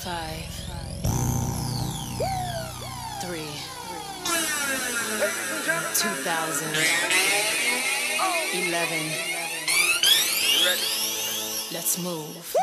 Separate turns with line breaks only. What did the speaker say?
five, three, two thousand, eleven. Let's move.